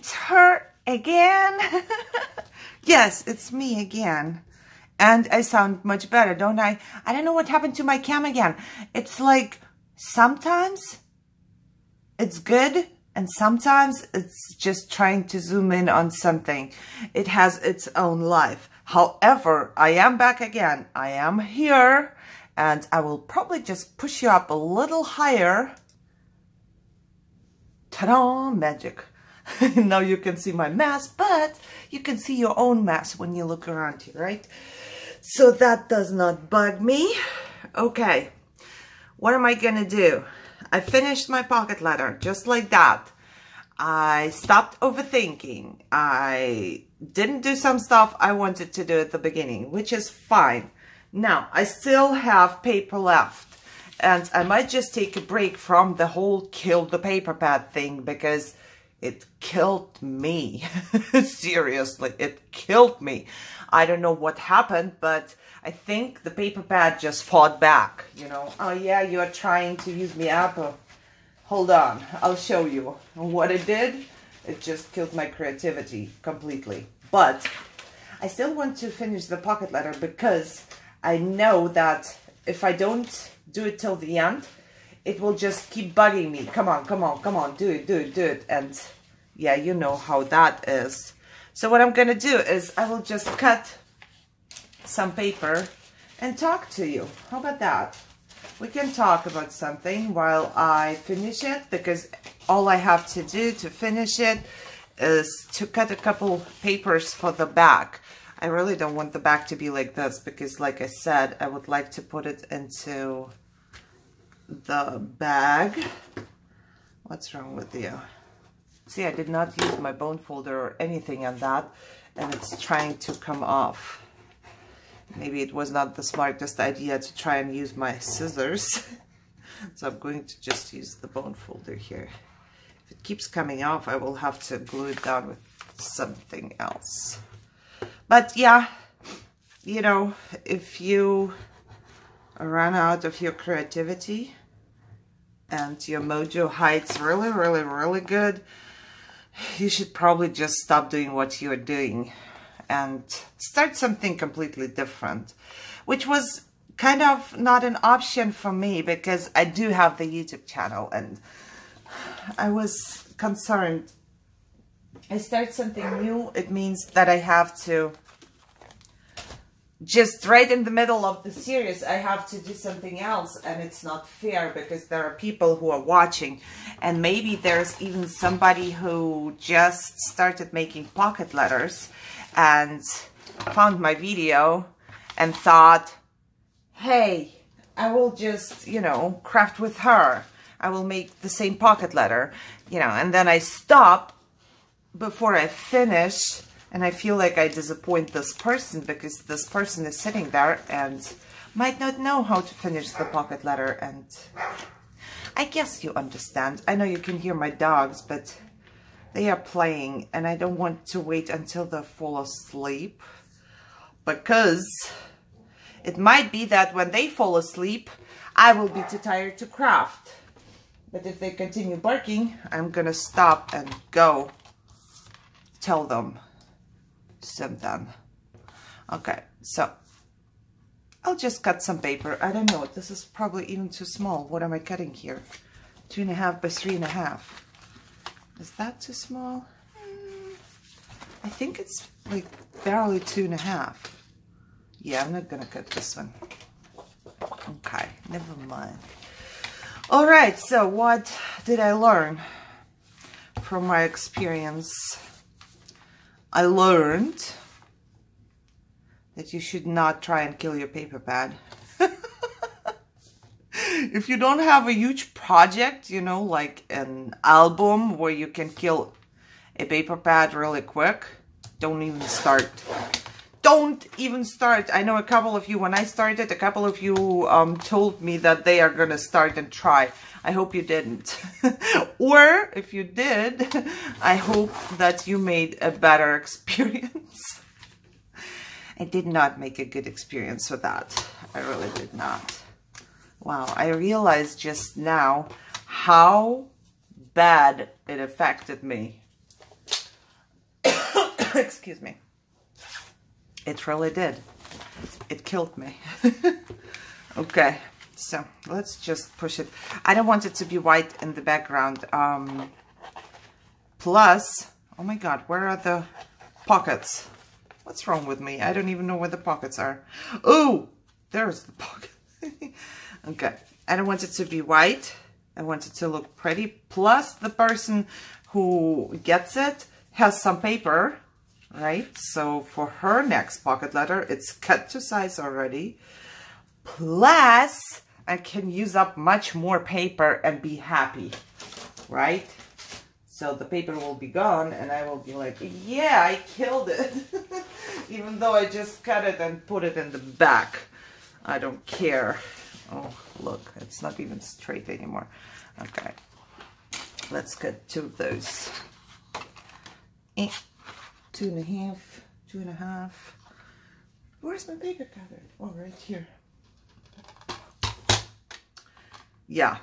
It's her again? yes, it's me again. And I sound much better, don't I? I don't know what happened to my cam again. It's like sometimes it's good and sometimes it's just trying to zoom in on something. It has its own life. However, I am back again. I am here and I will probably just push you up a little higher. Ta-da! Magic. now you can see my mask, but you can see your own mask when you look around here, right? So that does not bug me. Okay, what am I gonna do? I finished my pocket letter just like that. I stopped overthinking. I didn't do some stuff I wanted to do at the beginning, which is fine. Now, I still have paper left. And I might just take a break from the whole kill the paper pad thing because it killed me. Seriously, it killed me. I don't know what happened, but I think the paper pad just fought back. You know, oh yeah, you are trying to use me up. Hold on, I'll show you. what it did, it just killed my creativity completely. But I still want to finish the pocket letter because I know that if I don't do it till the end, it will just keep bugging me. Come on, come on, come on, do it, do it, do it. And yeah, you know how that is. So what I'm going to do is I will just cut some paper and talk to you. How about that? We can talk about something while I finish it because all I have to do to finish it is to cut a couple papers for the back. I really don't want the back to be like this because like I said, I would like to put it into the bag. What's wrong with you? See, I did not use my bone folder or anything on that, and it's trying to come off. Maybe it was not the smartest idea to try and use my scissors. so I'm going to just use the bone folder here. If it keeps coming off, I will have to glue it down with something else. But yeah, you know, if you run out of your creativity, and your mojo hides really, really, really good, you should probably just stop doing what you're doing and start something completely different, which was kind of not an option for me because I do have the YouTube channel and I was concerned. I start something new, it means that I have to just right in the middle of the series, I have to do something else and it's not fair because there are people who are watching and maybe there's even somebody who just started making pocket letters and found my video and thought, hey, I will just, you know, craft with her. I will make the same pocket letter, you know, and then I stop before I finish and I feel like I disappoint this person because this person is sitting there and might not know how to finish the pocket letter. And I guess you understand. I know you can hear my dogs, but they are playing and I don't want to wait until they fall asleep because it might be that when they fall asleep, I will be too tired to craft. But if they continue barking, I'm gonna stop and go tell them something. Okay, so I'll just cut some paper. I don't know, this is probably even too small. What am I cutting here? Two and a half by three and a half. Is that too small? Mm, I think it's like barely two and a half. Yeah, I'm not gonna cut this one. Okay, never mind. All right, so what did I learn from my experience? I learned that you should not try and kill your paper pad. if you don't have a huge project, you know, like an album where you can kill a paper pad really quick, don't even start. Don't even start. I know a couple of you, when I started, a couple of you um, told me that they are going to start and try. I hope you didn't. or if you did, I hope that you made a better experience. I did not make a good experience with that. I really did not. Wow, I realized just now how bad it affected me. Excuse me. It really did. It killed me. okay, so let's just push it. I don't want it to be white in the background. Um, plus, oh my god, where are the pockets? What's wrong with me? I don't even know where the pockets are. Oh, there's the pocket. okay, I don't want it to be white. I want it to look pretty. Plus, the person who gets it has some paper, right? So for her next pocket letter, it's cut to size already. Plus, I can use up much more paper and be happy, right? So the paper will be gone and I will be like, yeah, I killed it. Even though I just cut it and put it in the back. I don't care. Oh, look, it's not even straight anymore. Okay, let's get two of those. Eh, two and a half, two and a half. Where's my paper cutter? Oh, right here. Yeah.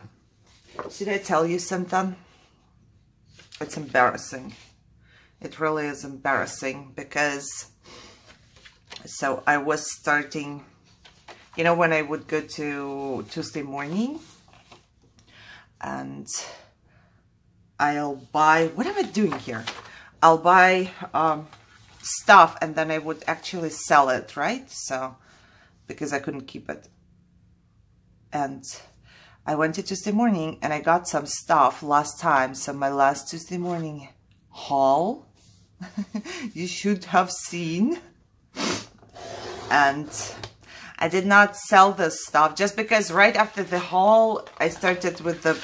Should I tell you something? It's embarrassing. It really is embarrassing because so I was starting you know, when I would go to Tuesday morning and I'll buy, what am I doing here? I'll buy um, stuff and then I would actually sell it, right? So, because I couldn't keep it. And I went to Tuesday morning and I got some stuff last time. So my last Tuesday morning haul, you should have seen. And I did not sell this stuff just because right after the haul, I started with the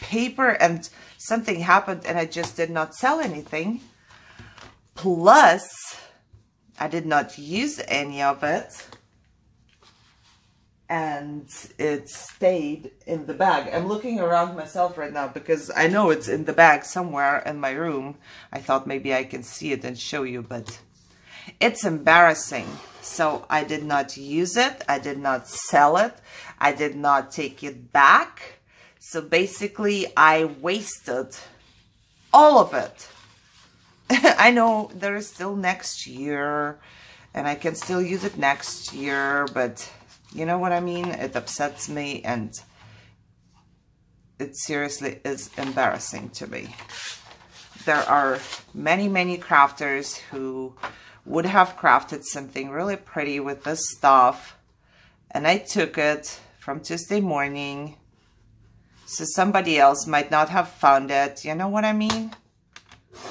paper and something happened and I just did not sell anything. Plus, I did not use any of it. And it stayed in the bag. I'm looking around myself right now because I know it's in the bag somewhere in my room. I thought maybe I can see it and show you, but it's embarrassing. So I did not use it. I did not sell it. I did not take it back. So basically I wasted all of it. I know there is still next year and I can still use it next year, but you know what I mean? It upsets me and it seriously is embarrassing to me. There are many, many crafters who would have crafted something really pretty with this stuff. And I took it from Tuesday morning. So somebody else might not have found it. You know what I mean?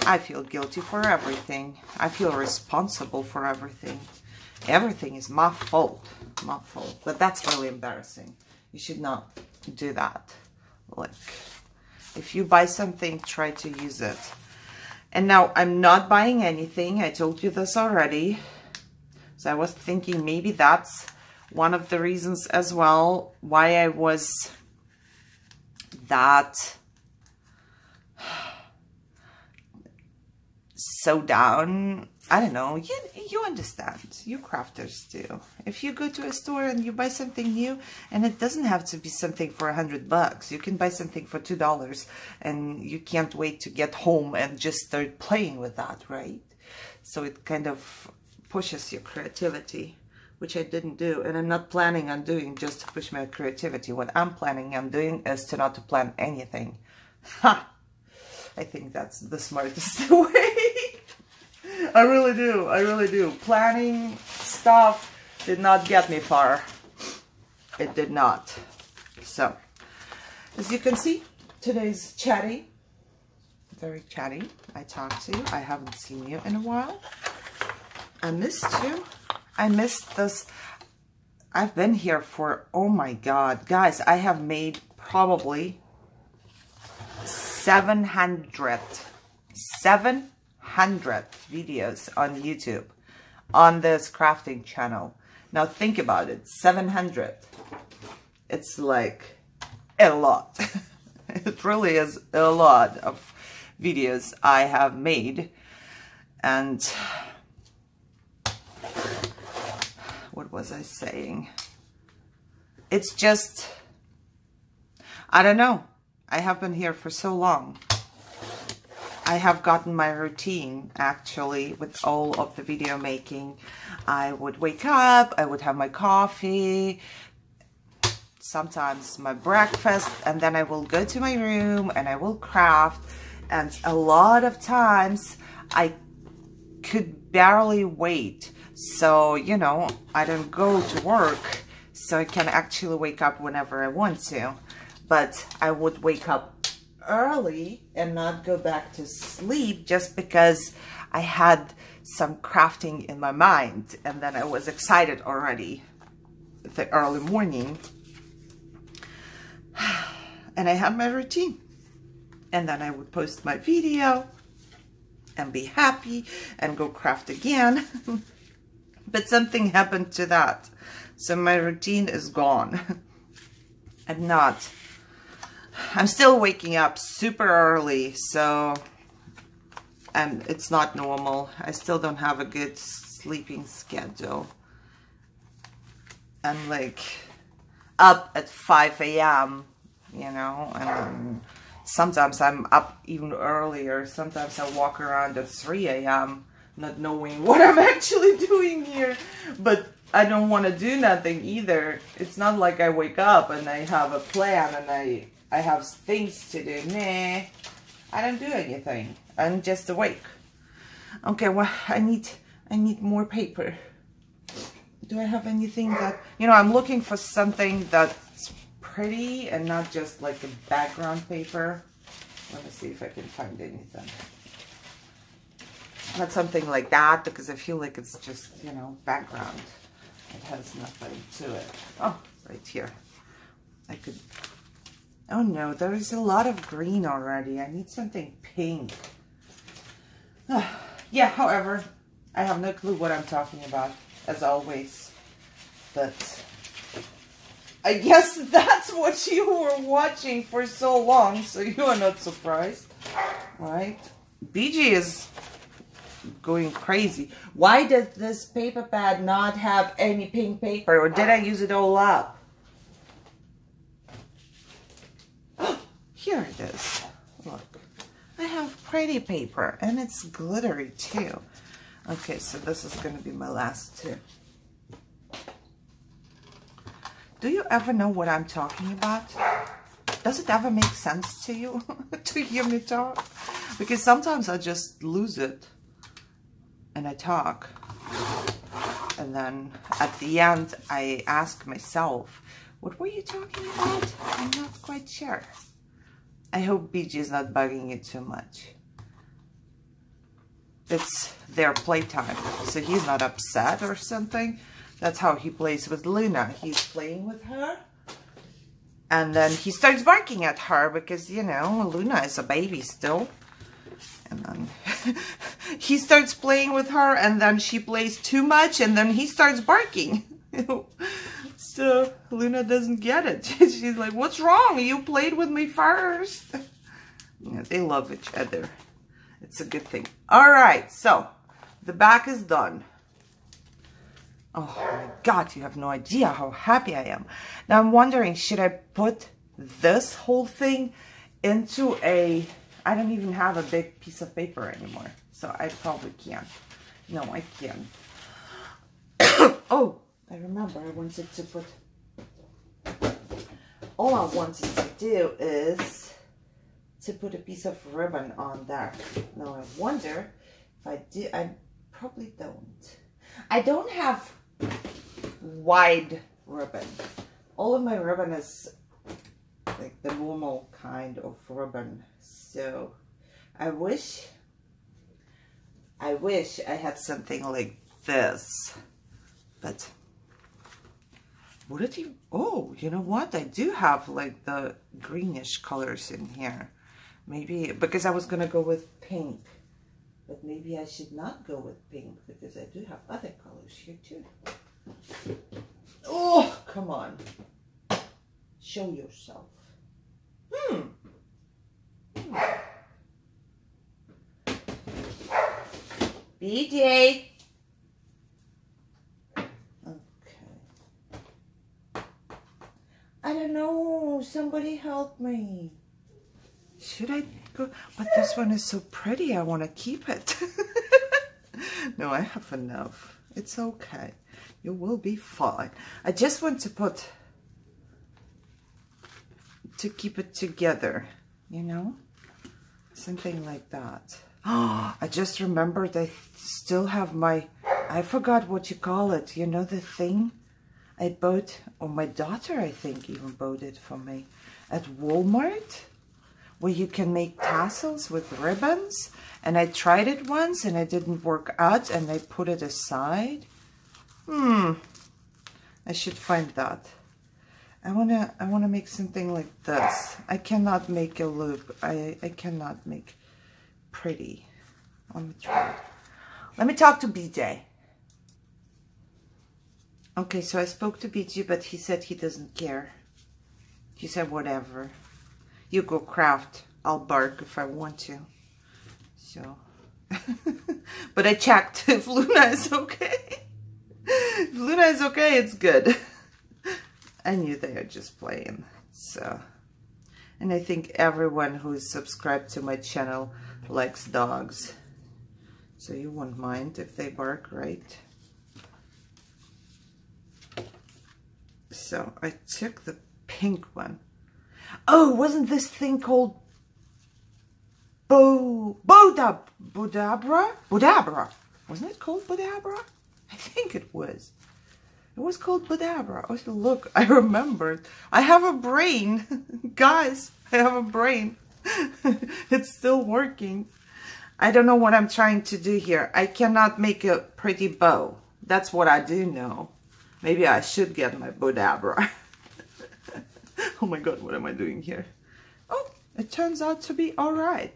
I feel guilty for everything. I feel responsible for everything. Everything is my fault. My fault. But that's really embarrassing. You should not do that. Like, if you buy something, try to use it. And now I'm not buying anything. I told you this already. So I was thinking maybe that's one of the reasons as well why I was that so down I don't know, you, you understand, you crafters do. If you go to a store and you buy something new, and it doesn't have to be something for a hundred bucks, you can buy something for two dollars, and you can't wait to get home and just start playing with that, right? So it kind of pushes your creativity, which I didn't do, and I'm not planning on doing just to push my creativity. What I'm planning on doing is to not to plan anything. Ha! I think that's the smartest way. I really do. I really do. Planning stuff did not get me far. It did not. So, as you can see, today's chatty. Very chatty. I talked to you. I haven't seen you in a while. I missed you. I missed this. I've been here for, oh my God. Guys, I have made probably 700, 700 videos on YouTube on this crafting channel. Now think about it, 700. It's like a lot. it really is a lot of videos I have made. And what was I saying? It's just, I don't know. I have been here for so long. I have gotten my routine actually with all of the video making. I would wake up, I would have my coffee, sometimes my breakfast, and then I will go to my room and I will craft. And a lot of times I could barely wait. So, you know, I don't go to work so I can actually wake up whenever I want to. But I would wake up early and not go back to sleep just because I had some crafting in my mind and then I was excited already the early morning. And I had my routine. And then I would post my video and be happy and go craft again but something happened to that so my routine is gone I'm not I'm still waking up super early, so and it's not normal. I still don't have a good sleeping schedule. I'm like up at 5 a.m., you know, and sometimes I'm up even earlier. Sometimes I walk around at 3 a.m. not knowing what I'm actually doing here, but I don't want to do nothing either. It's not like I wake up and I have a plan and I I have things to do. Nah, I don't do anything. I'm just awake. Okay, well, I need, I need more paper. Do I have anything that, you know, I'm looking for something that's pretty and not just like a background paper. Let me see if I can find anything. Not something like that because I feel like it's just, you know, background. It has nothing to it. Oh, right here. I could Oh no, there is a lot of green already. I need something pink. Ah, yeah, however, I have no clue what I'm talking about, as always. But I guess that's what you were watching for so long, so you are not surprised, right? BG is going crazy. Why does this paper pad not have any pink paper, or did I oh. use it all up? Here it is. Look. I have pretty paper and it's glittery too. Okay, so this is going to be my last two. Do you ever know what I'm talking about? Does it ever make sense to you to hear me talk? Because sometimes I just lose it and I talk. And then at the end, I ask myself, what were you talking about? I'm not quite sure. I hope BG is not bugging you too much. It's their playtime, so he's not upset or something. That's how he plays with Luna. He's playing with her. And then he starts barking at her because, you know, Luna is a baby still. And then he starts playing with her and then she plays too much and then he starts barking. So Luna doesn't get it. She's like, what's wrong? You played with me first. Yeah, they love each other. It's a good thing. All right, so the back is done. Oh my God, you have no idea how happy I am. Now I'm wondering, should I put this whole thing into a, I don't even have a big piece of paper anymore. So I probably can't. No, I can't. oh, I remember I wanted to put, all I wanted to do is to put a piece of ribbon on there. Now I wonder if I do, I probably don't. I don't have wide ribbon. All of my ribbon is like the normal kind of ribbon. So I wish, I wish I had something like this, but what did you, oh, you know what? I do have like the greenish colors in here. Maybe, because I was going to go with pink. But maybe I should not go with pink because I do have other colors here too. Oh, come on. Show yourself. Hmm. BJ. I don't know. Somebody help me. Should I go? But this one is so pretty. I want to keep it. no, I have enough. It's okay. You will be fine. I just want to put, to keep it together, you know? Something like that. Oh, I just remembered I still have my, I forgot what you call it. You know the thing I bought, or my daughter, I think, even bought it for me at Walmart, where you can make tassels with ribbons. And I tried it once and it didn't work out and I put it aside. Hmm, I should find that. I wanna, I wanna make something like this. I cannot make a loop. I, I cannot make pretty. Let me try. Let me talk to BJ. Okay, so I spoke to BJ, but he said he doesn't care. He said, whatever. You go craft. I'll bark if I want to. So, but I checked if Luna is okay. if Luna is okay, it's good. I knew they are just playing. So, and I think everyone who is subscribed to my channel likes dogs. So you won't mind if they bark, right? So I took the pink one. Oh, wasn't this thing called Bo Bodab Bowdabra? Bowdabra. Wasn't it called Bowdabra? I think it was. It was called Bowdabra. Oh, look, I remembered. I have a brain. Guys, I have a brain. it's still working. I don't know what I'm trying to do here. I cannot make a pretty bow. That's what I do know. Maybe I should get my Bowdabra. oh my god, what am I doing here? Oh, it turns out to be all right.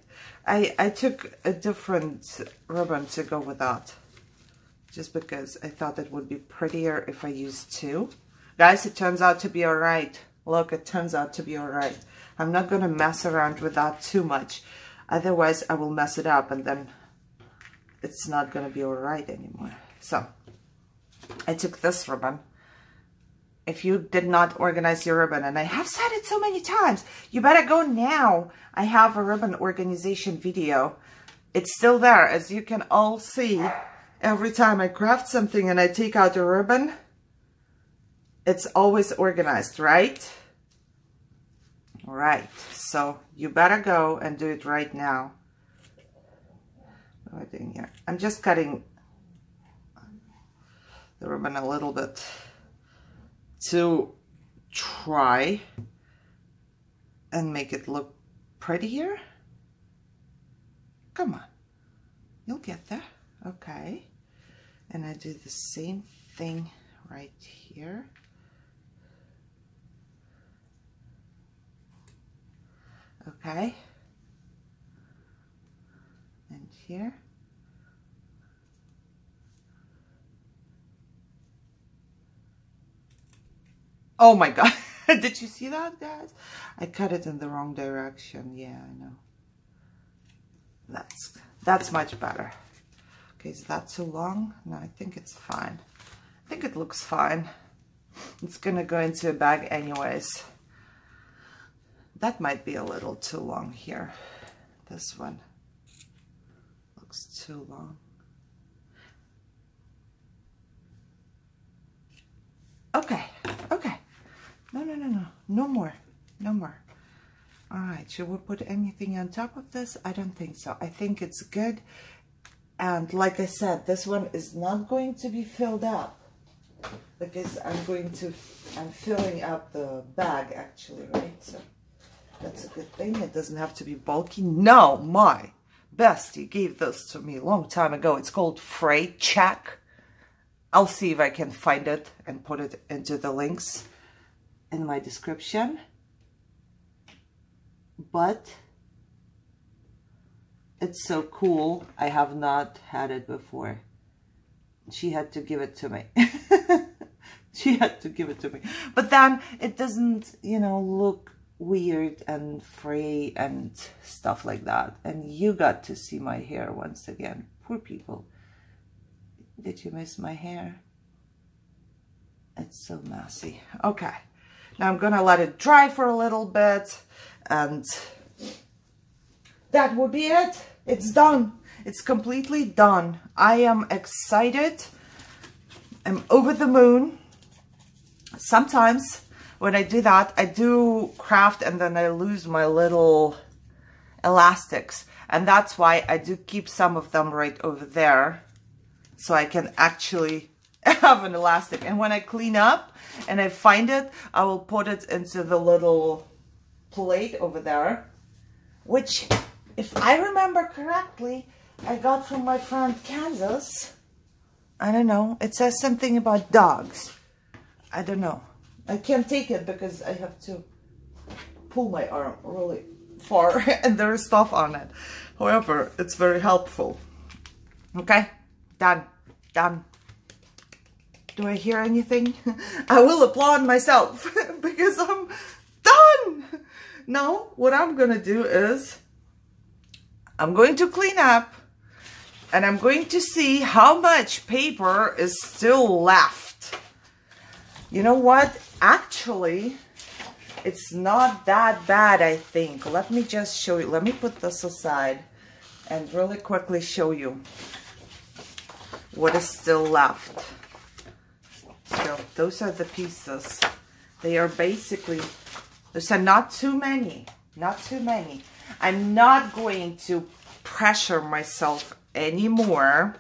I, I took a different ribbon to go with that. Just because I thought it would be prettier if I used two. Guys, it turns out to be all right. Look, it turns out to be all right. I'm not going to mess around with that too much. Otherwise, I will mess it up and then it's not going to be all right anymore. So, I took this ribbon. If you did not organize your ribbon, and I have said it so many times, you better go now. I have a ribbon organization video. It's still there, as you can all see. Every time I craft something and I take out a ribbon, it's always organized, right? Right, so you better go and do it right now. What am I doing here? I'm just cutting the ribbon a little bit to try and make it look prettier. Come on, you'll get there. Okay, and I do the same thing right here. okay. And here. Oh my god. Did you see that guys? I cut it in the wrong direction. Yeah I know. That's that's much better okay is that too long no I think it's fine I think it looks fine it's gonna go into a bag anyways that might be a little too long here. This one looks too long. Okay, okay. No, no, no, no. No more. No more. All right, should we put anything on top of this? I don't think so. I think it's good. And like I said, this one is not going to be filled up because I'm going to, I'm filling up the bag actually, right? So that's a good thing. It doesn't have to be bulky. No, my bestie gave this to me a long time ago. It's called Fray Check. I'll see if I can find it and put it into the links in my description. But it's so cool. I have not had it before. She had to give it to me. she had to give it to me. But then it doesn't, you know, look weird and free and stuff like that. And you got to see my hair once again. Poor people. Did you miss my hair? It's so messy. Okay. Now I'm going to let it dry for a little bit and that would be it. It's done. It's completely done. I am excited. I'm over the moon. Sometimes when I do that, I do craft and then I lose my little elastics. And that's why I do keep some of them right over there. So I can actually have an elastic. And when I clean up and I find it, I will put it into the little plate over there. Which, if I remember correctly, I got from my friend Kansas. I don't know. It says something about dogs. I don't know. I can't take it because I have to pull my arm really far and there is stuff on it. However, it's very helpful. Okay, done, done. Do I hear anything? I will applaud myself because I'm done. Now, what I'm to do is I'm going to clean up and I'm going to see how much paper is still left. You know what? Actually, it's not that bad, I think. Let me just show you. Let me put this aside and really quickly show you what is still left. So those are the pieces. They are basically, those are not too many, not too many. I'm not going to pressure myself anymore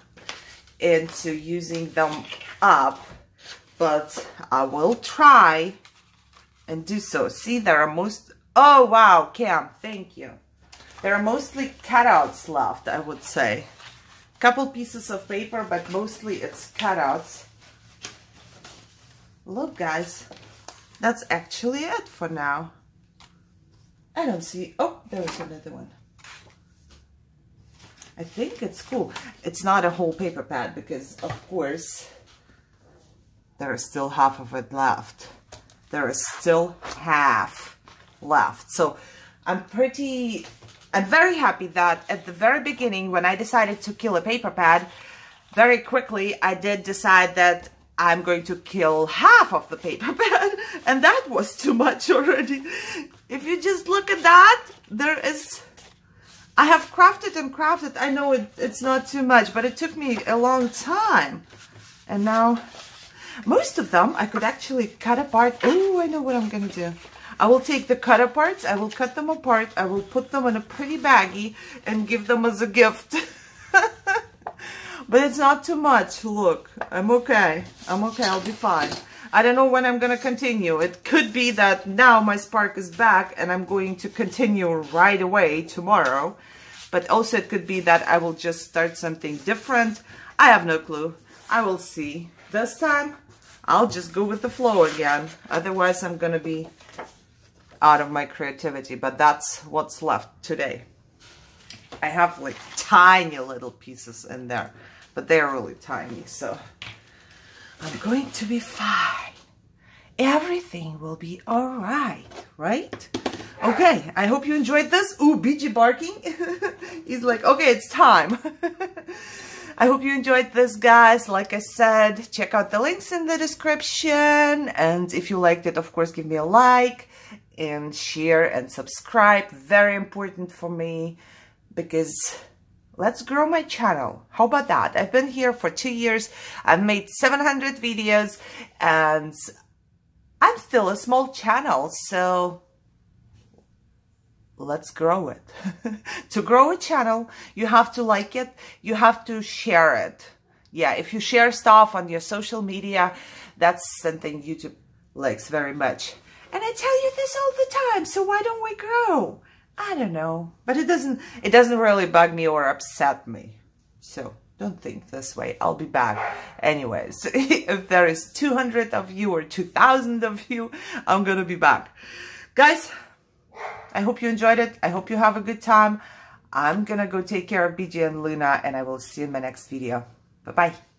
into using them up, but I will try and do so. See, there are most, oh wow, Cam, thank you. There are mostly cutouts left, I would say. Couple pieces of paper, but mostly it's cutouts. Look, guys, that's actually it for now. I don't see, oh, there's another one. I think it's cool. It's not a whole paper pad because, of course, there is still half of it left. There is still half left. So I'm pretty, I'm very happy that at the very beginning when I decided to kill a paper pad, very quickly I did decide that I'm going to kill half of the paper pad and that was too much already. If you just look at that, there is I have crafted and crafted. I know it, it's not too much, but it took me a long time. And now, most of them I could actually cut apart. Oh, I know what I'm going to do. I will take the cut aparts, I will cut them apart, I will put them in a pretty baggie and give them as a gift. but it's not too much. Look, I'm okay. I'm okay. I'll be fine. I don't know when I'm going to continue. It could be that now my spark is back and I'm going to continue right away tomorrow. But also it could be that I will just start something different. I have no clue. I will see. This time, I'll just go with the flow again. Otherwise, I'm going to be out of my creativity. But that's what's left today. I have like tiny little pieces in there. But they're really tiny, so... I'm going to be fine. Everything will be all right, right? Okay, I hope you enjoyed this. Ooh, BG barking. He's like, okay, it's time. I hope you enjoyed this, guys. Like I said, check out the links in the description. And if you liked it, of course, give me a like and share and subscribe. Very important for me because let's grow my channel. How about that? I've been here for two years. I've made 700 videos and I'm still a small channel. So let's grow it. to grow a channel, you have to like it. You have to share it. Yeah, if you share stuff on your social media, that's something YouTube likes very much. And I tell you this all the time, so why don't we grow? I don't know. But it doesn't it doesn't really bug me or upset me. So don't think this way. I'll be back. Anyways, if there is 200 of you or 2,000 of you, I'm going to be back. Guys, I hope you enjoyed it. I hope you have a good time. I'm going to go take care of BJ and Luna and I will see you in my next video. Bye-bye.